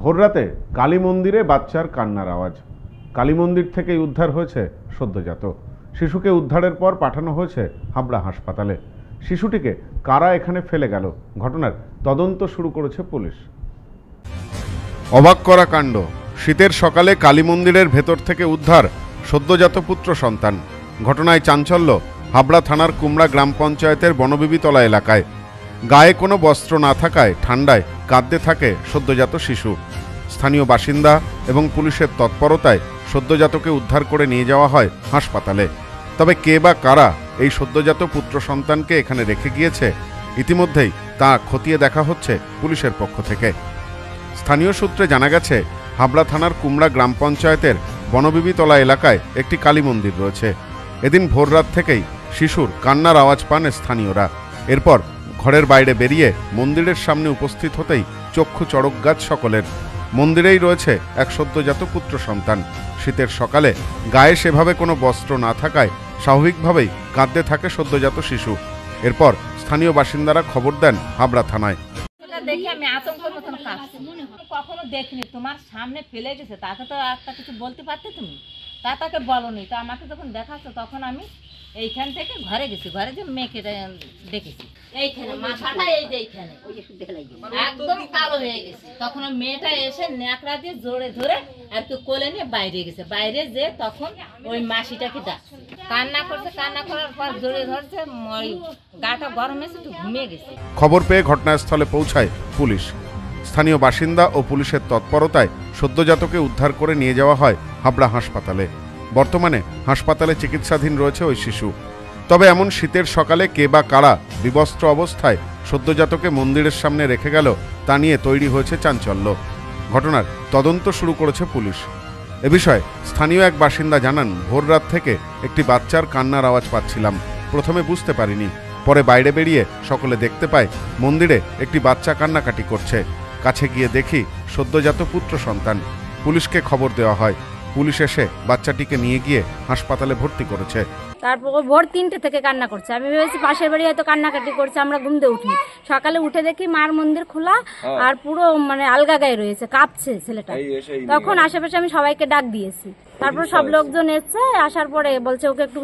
ভোররাতে কালী মন্দিরে বাচ্চার কান্নার আওয়াজ। কালী মন্দির থেকেই উদ্ধার হয়েছে সদ্যজাত। শিশুকে উদ্ধারের পর পাঠানো হয়েছে হাবড়া হাসপাতালে। শিশুটিকে কারা এখানে ফেলে গেল ঘটনার তদন্ত শুরু করেছে পুলিশ। অবাক করা কাণ্ড। শীতের সকালে কালী মন্দিরের ভেতর থেকে উদ্ধার সদ্যজাত পুত্র সন্তান। ঘটনায় চাঞ্চল্য হাবড়া থানার কুমড়া গ্রাম পঞ্চায়েতের বনবিবিতলা এলাকায়। গায়ে কোনো বস্ত্র না থাকায় ঠান্ডায় কাঁদতে থাকে সদ্যজাত শিশু। স্থানীয় বাসিন্দা এবং পুলিশের তৎপরতায় সদ্যজাতকে উদ্ধার করে নিয়ে যাওয়া হয় হাসপাতালে। তবে কে বা কারা এই সদ্যজাত পুত্র সন্তানকে এখানে রেখে গিয়েছে, ইতিমধ্যেই তা খতিয়ে দেখা হচ্ছে পুলিশের পক্ষ থেকে। স্থানীয় সূত্রে জানা গেছে, হাবড়া থানার কুমড়া গ্রাম পঞ্চায়েতের বনবিবিতলা এলাকায় একটি কালী মন্দির রয়েছে। এদিন ভোররাত থেকেই শিশুর কান্নার আওয়াজ পান স্থানীয়রা। এরপর ঘরের বাইরে বেরিয়ে মন্দিরের সামনে উপস্থিত হতেই চক্ষু চড়ক গাছ সকলের। মন্দিরেই রয়েছে এক সদ্যজাত পুত্র সন্তান। শীতের সকালে গায়ে সেভাবে কোনো বস্ত্র না থাকায় স্বাভাবিকভাবেই কাঁদতে থাকে সদ্যজাত শিশু। এরপর স্থানীয় বাসিন্দারা খবর দেন হাবড়া থানায়। দেখে আমি কখনো দেখিনি। তোমার সামনে ফেলে গেছে তাকে তো একটা কিছু বলতে পারতে তুমি? তা তাকে বলনি। তো আমাকে যখন দেখাচ্ছ, তখন আমি এইখান থেকে ঘরে গেছি ঘরে যে মেয়েকে দেখেছি। এইখানে মাথাটা এই যে এইখানে। একদম কালো হয়ে গেছে। তখন ওই মেয়েটা এসে ন্যাকড়া দিয়ে জোরে ধরে আর কি কোলে নিয়ে বাইরে গেছে। বাইরে যে তখন ওই মাসিটাকে ডাকছে। কান্না করছে কান্না করার পর জোরে ধরছে গাটা গরম এসে একটু ঘুমিয়ে গেছে। খবর পেয়ে ঘটনাস্থলে পৌঁছায় পুলিশ। স্থানীয় বাসিন্দা ও পুলিশের তৎপরতায় সদ্যজাতকে উদ্ধার করে নিয়ে যাওয়া হয় হাবড়া হাসপাতালে। বর্তমানে হাসপাতালে চিকিৎসাধীন রয়েছে ওই শিশু। তবে এমন শীতের সকালে কে বা কারা বিবস্ত্র অবস্থায় সদ্যজাতকে মন্দিরের সামনে রেখে গেল তা নিয়ে তৈরি হয়েছে চাঞ্চল্য। ঘটনার তদন্ত শুরু করেছে পুলিশ। এ বিষয়ে স্থানীয় এক বাসিন্দা জানান, ভোর রাত থেকে একটি বাচ্চার কান্নার আওয়াজ পাচ্ছিলাম। প্রথমে বুঝতে পারিনি। পরে বাইরে বেরিয়ে সকলে দেখতে পায়, মন্দিরে একটি বাচ্চা কান্নাকাটি করছে। কাছে গিয়ে দেখি সদ্যজাত পুত্র সন্তান। পুলিশকে খবর দেওয়া হয়। পুলিশ এসে বাচ্চাটিকে নিয়ে গিয়ে হাসপাতালে ভর্তি করেছে। তারপর ও ভোর তিনটে থেকে কান্না করছে। আমি ভেবেছি পাশের বাড়ি হয়তো কান্নাকাটি করছে আমরা ঘুম দিয়ে উঠি সকালে উঠে দেখি মার মন্দির খোলা আর পুরো মানে আলগা গায়ে রয়েছে কাঁপছে ছেলেটা। তখন আশেপাশে আমি সবাইকে ডাক দিয়েছি। তারপর সব লোকজন এসছে আসার পরে বলছে ওকে একটু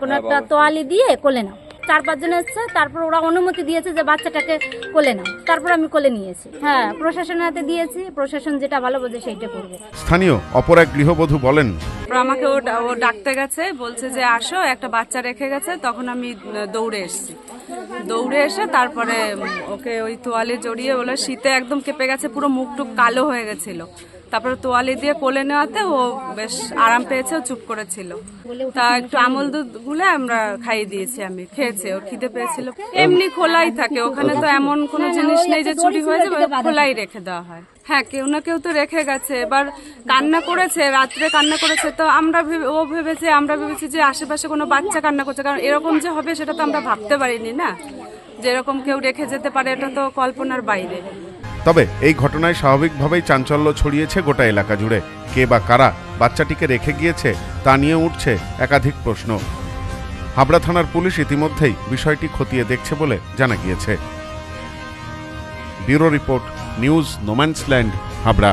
কোনো একটা তোয়ালি দিয়ে কোলে নাও। চার পাঁচজন এসছে তারপর ওরা অনুমতি দিয়েছে যে বাচ্চাটাকে কোলে নাও। তারপর আমি কোলে নিয়েছি। হ্যাঁ প্রশাসনের হাতে দিয়েছি প্রশাসন যেটা ভালো বোঝে সেইটা করবে। স্থানীয় অপর এক গৃহবধূ বলেন আমাকে ও ডা- ও ডাকতে গেছে বলছে যে আসো একটা বাচ্চা রেখে গেছে তখন আমি দৌড়ে এসেছি। দৌড়ে এসে তারপরে ওকে ওই তোয়ালে জড়িয়ে বলে শীতে একদম কেঁপে গেছে পুরো মুখ টুক কালো হয়ে গেছিল। তারপরে তোয়ালে দিয়ে কোলে নেওয়াতে ও বেশ আরাম পেয়েছে, ও চুপ করেছিল। তা একটু আমল দুধ গুলে আমরা খাইয়ে দিয়েছি আমি, খেয়েছে, ওর খিদে পেয়েছিল। এমনি খোলাই থাকে, ওখানে তো এমন কোনো জিনিস নেই যে চুরি হয়ে যাবে, খোলাই রেখে দেওয়া হয়। হ্যাঁ কেউ না কেউ তো রেখে গেছে, এবার কান্না করেছে, রাত্রে কান্না করেছে, তো আমরা ও ভেবেছে, আমরা ভেবেছি যে আশেপাশে কোনো বাচ্চা কান্না করছে, কারণ এরকম যে হবে সেটা তো আমরা ভাবতে পারিনি না? যেরকম কেউ রেখে যেতে পারে, এটা তো কল্পনার বাইরে। তবে এই ঘটনায় স্বাভাবিকভাবেই চাঞ্চল্য ছড়িয়েছে গোটা এলাকা জুড়ে। কে বা কারা বাচ্চাটিকে রেখে গিয়েছে, তা নিয়ে উঠছে একাধিক প্রশ্ন। হাবড়া থানার পুলিশ ইতিমধ্যেই বিষয়টি খতিয়ে দেখছে বলে জানা গিয়েছে। Bureau report, news, no man's land, Habra.